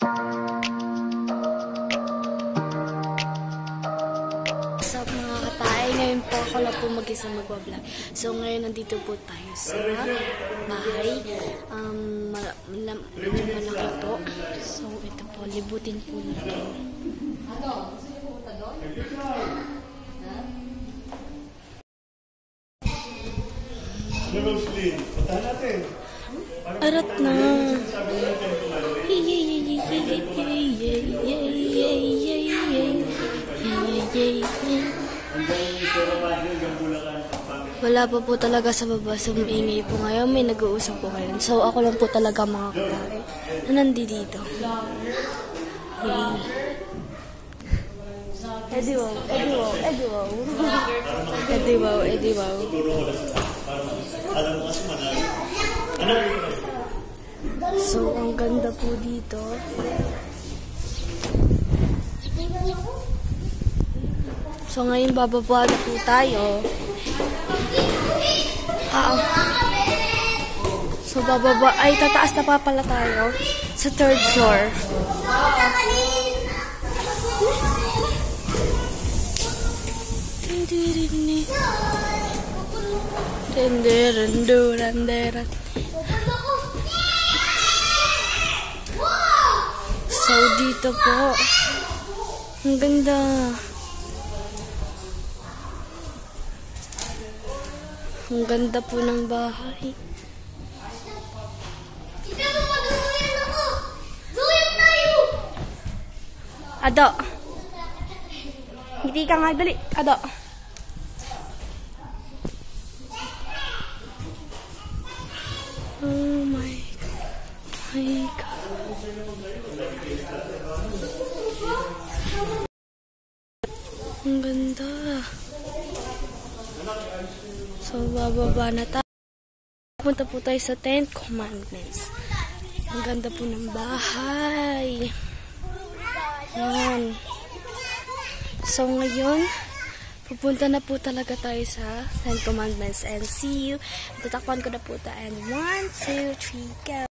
What's up mga katay? Ngayon po ako lang po mag-isa magbablog. So ngayon nandito po tayo sa bahay. Um, mala- mala- medyo malaki po. So ito po, libutin po natin. Roslyn, puntahan natin. Arat na. Yay, yay, wala pa po talaga sa baba sa maingay po ngayon. May nag-uusap po ngayon. So ako lang po talaga mga kulay na nandito. Yay. Eddie wow, Eddie wow, Eddie wow. Eddie wow, Eddie wow. Alam mo kasi manalo. Ano So, ang ganda po dito. So, ngayon bababa na po tayo. Ah, so, bababa, ay tataas na pa pala tayo sa third floor. Tindirini. Tindirinduranderan. So, dito po. Ang ganda. Ang ganda po ng bahay. Ado. Ngiti ka nga, dali. Ado. Oh na tayo. Punta po tayo sa Ten Commandments. Ang ganda po ng bahay. Yan. So, ngayon, pupunta na po talaga tayo sa Ten Commandments and see you. Tatakpan ko na po tayo. And one, two, three, go.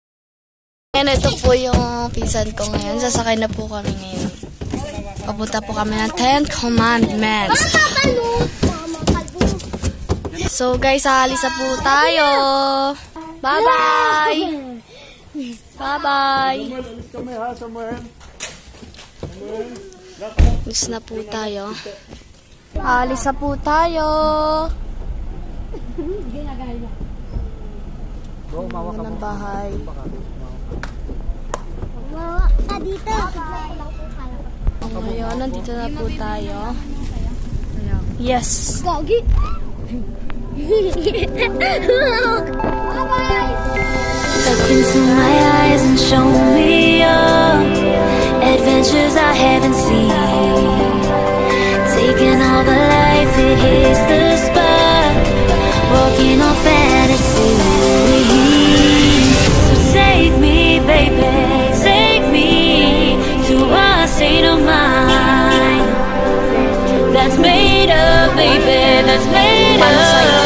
Ngayon, ito po yung pinsan ko ngayon. Sasakay na po kami ngayon. Papunta po kami ng Ten Commandments. So guys, aalis na po tayo. Bye-bye! Bye-bye! Alis na po tayo. Aalis na po tayo. Ganda ng bahay. ka dito. Ngayon, nandito na po tayo. Yes. Gogi. Look into my eyes and show me your adventures I haven't seen. Taking all the life, it hits the spot. Walking on fantasy. So take me, baby, take me to a state of mind that's made up, baby, that's made up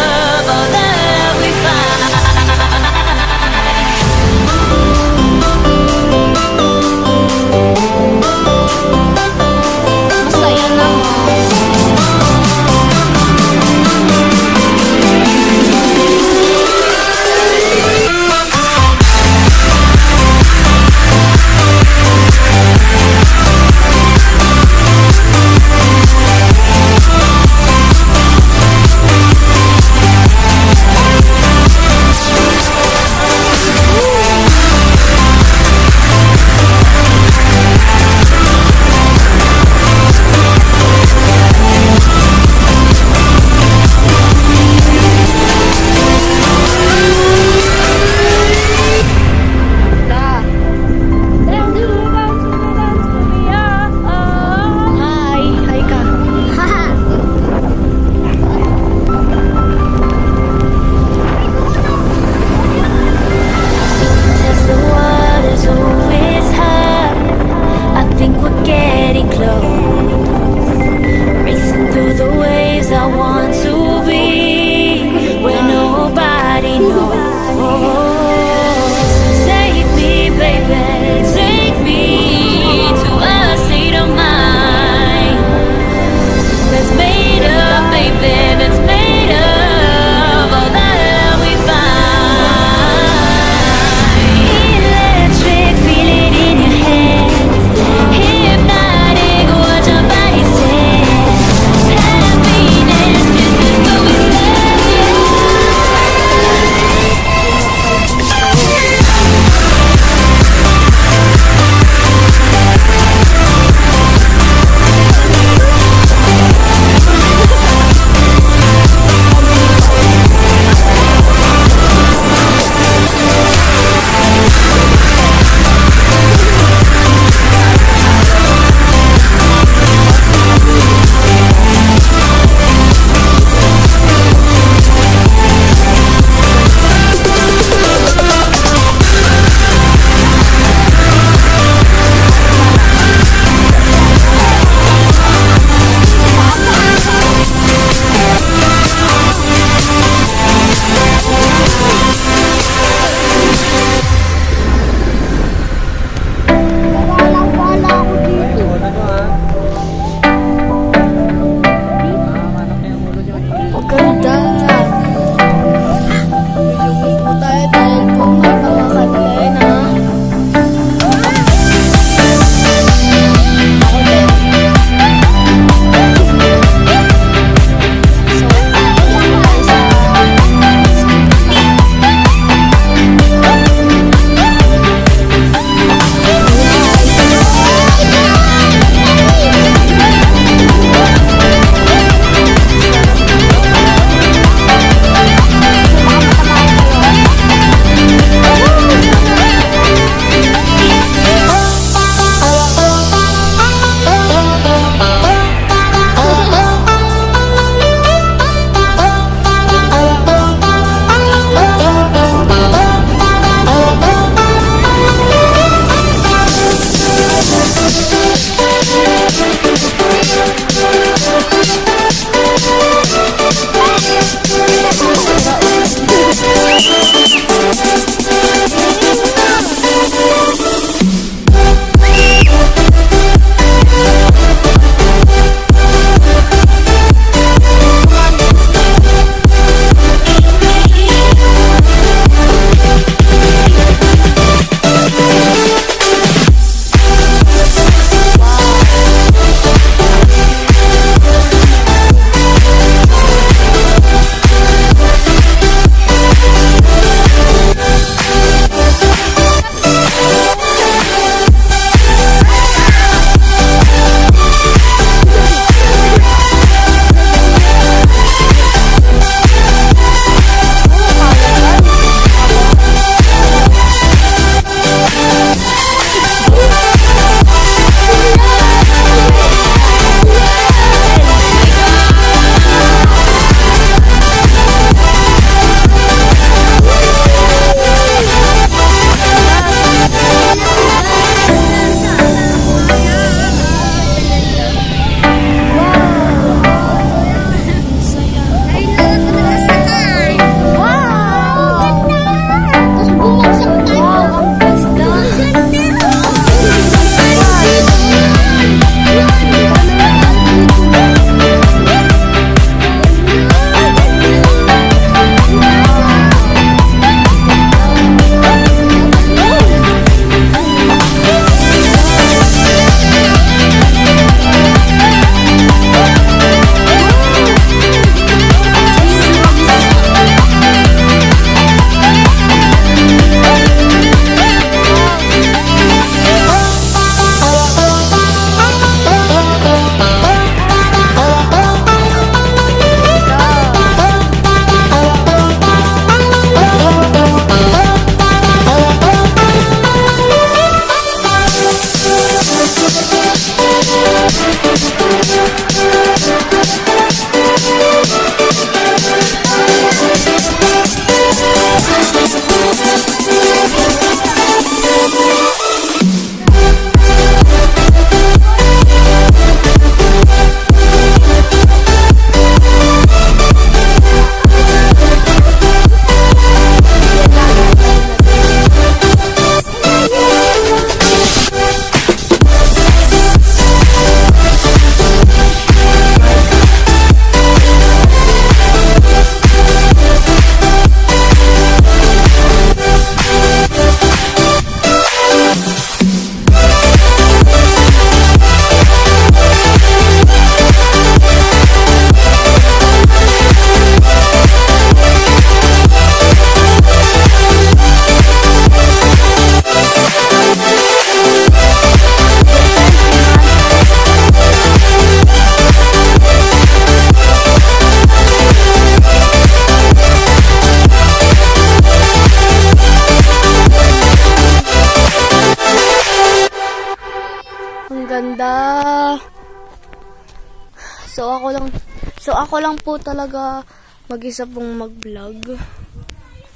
ako lang po talaga mag-isa pong mag-vlog.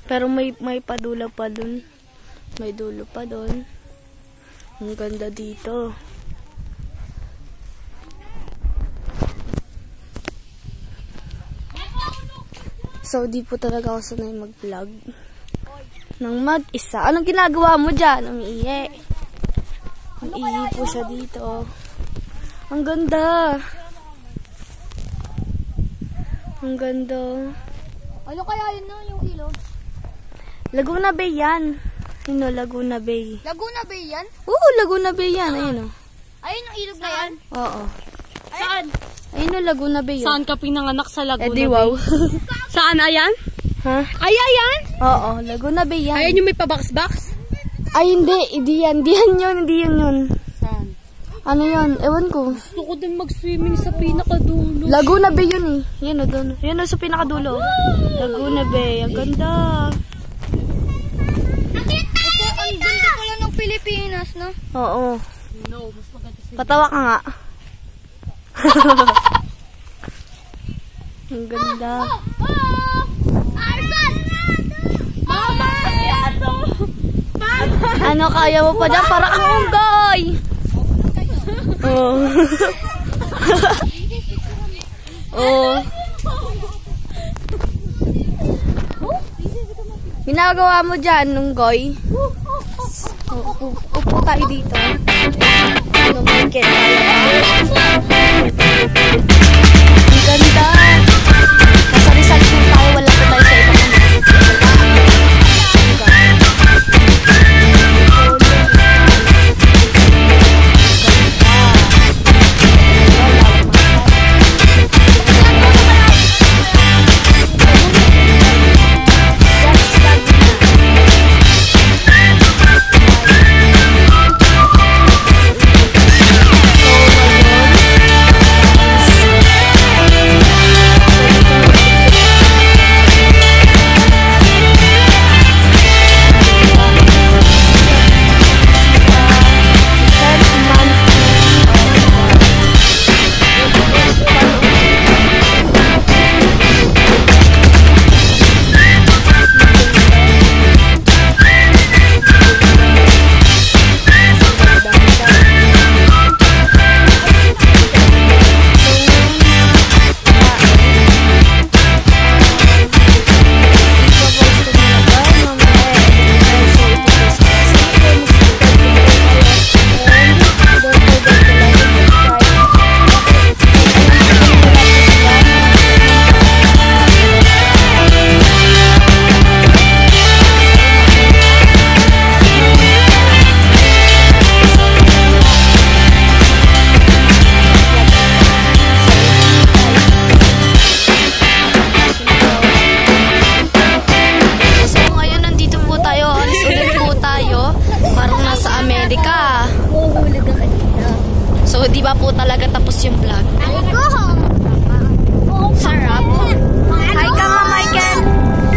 Pero may may padula pa dun. May dulo pa dun. Ang ganda dito. So, di po talaga ako sanay mag-vlog. Nang mag-isa. Anong ginagawa mo dyan? Ang iye. Ang iye po siya dito. Ang ganda. Ang ganda. Ano kaya yun no, yung ilog? Laguna Bay yan. Yun o, Laguna Bay. Laguna Bay yan? Oo, Laguna Bay yan. Ayun o. Ayun yung ilog na yan? Oo. Saan? Ayun o, Laguna Bay. oh. Saan ka pinanganak sa Laguna Eh di Bay? wow. Saan ayan? ha? Ay, ayan! Oo, Laguna Bay yan. Ayan yung may pabox-box? Ay, hindi. Hindi yan. Hindi yan yun. Hindi yun yun. Saan? Ano yun? Ewan ko. Gusto ko din mag-swimming sa pinakadulo. Laguna Bay yun Yan o, doon. Yan o, sa pinakadulo. Laguna Bay. Ang ganda. Ito, ang ganda pala ng Pilipinas, no? Oo. No, mas maganda sa Patawa ka nga. Ang ganda. Arson! Mama! Yato! Ano kaya mo pa dyan? Para kang unggoy! Oo. Oo. Ginagawa mo dyan, unggoy? Upo, upo tayo dito. Ano, Michael? Ang ganda! So di ba po talaga tapos yung vlog? Go home! Sarap. Hi ka nga, Michael.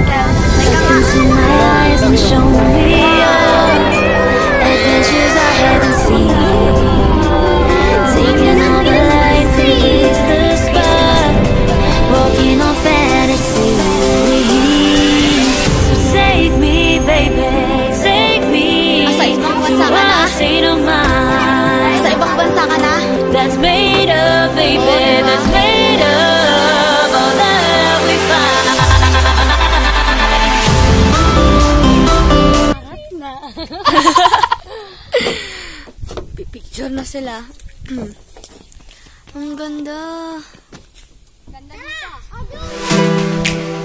Hi ka nga. Picture na sila. Ang ganda. Ganda dito.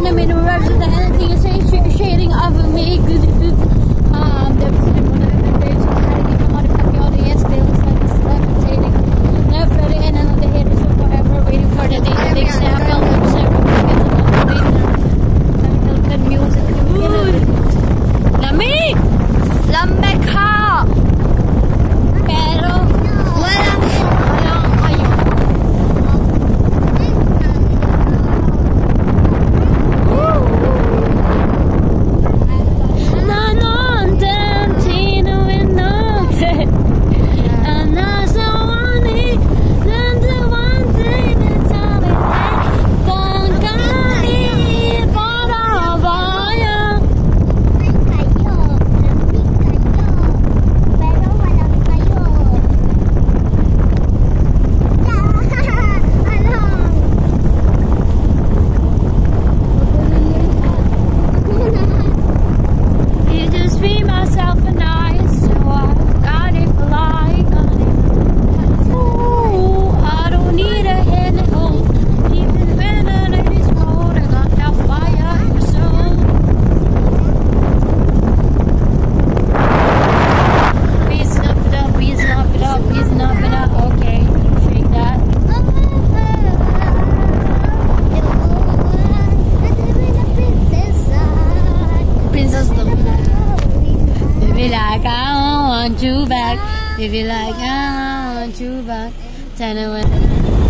enemy in Russia that anything is shading of me. Good, good, good. Um, there was one of the bridge. I had to give a motherfucking audience. They look like it's levitating. They're floating in another haters or whatever, waiting for the day to make snap. like, I don't want you back. If you like, I don't want you back. Tell me away.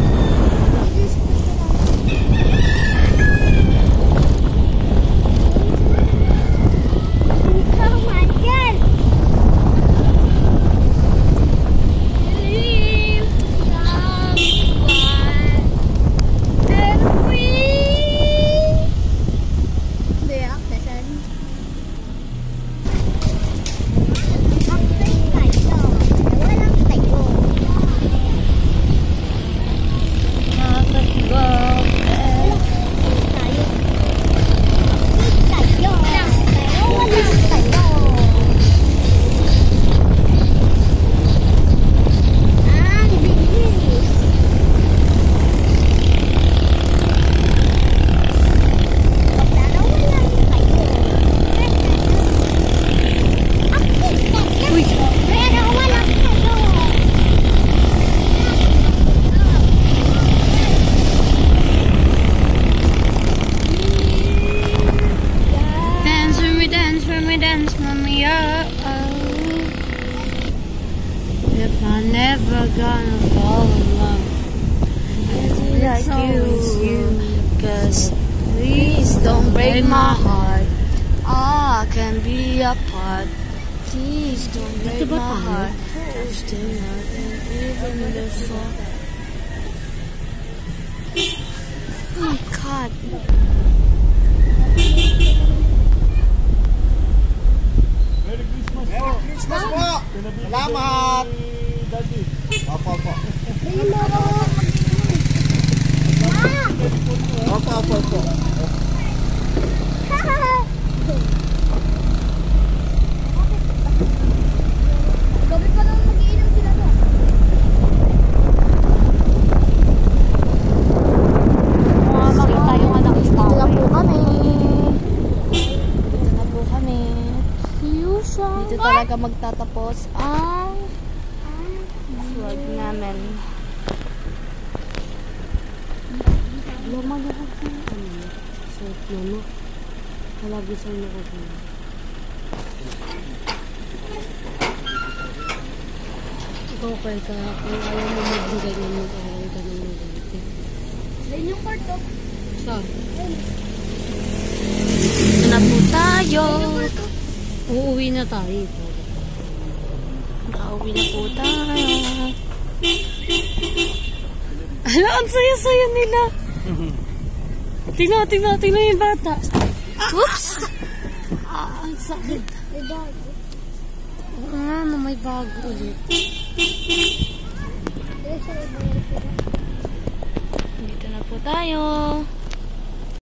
Oh my God. Merry Christmas po. Christmas po. Salamat. Daddy. Opo, opo. Opo, opo, opo. Talaga magtatapos ang vlog namin. Lumalakad ka na ano. Suot na no. Palagi sa din. Ikaw kay ka, kung ayaw mo magbigay ng mag-aaral ka ng maganti. Ayun yung kwarto. Saan? Na po tayo. Uuwi na tayo. Nakauwi na po tayo. Ano, ang saya-saya nila. Tingnan, tingnan, tingnan yung bata. Oops! Ah, ang sakit. May bago. Ano, may bago ulit. Dito na po tayo.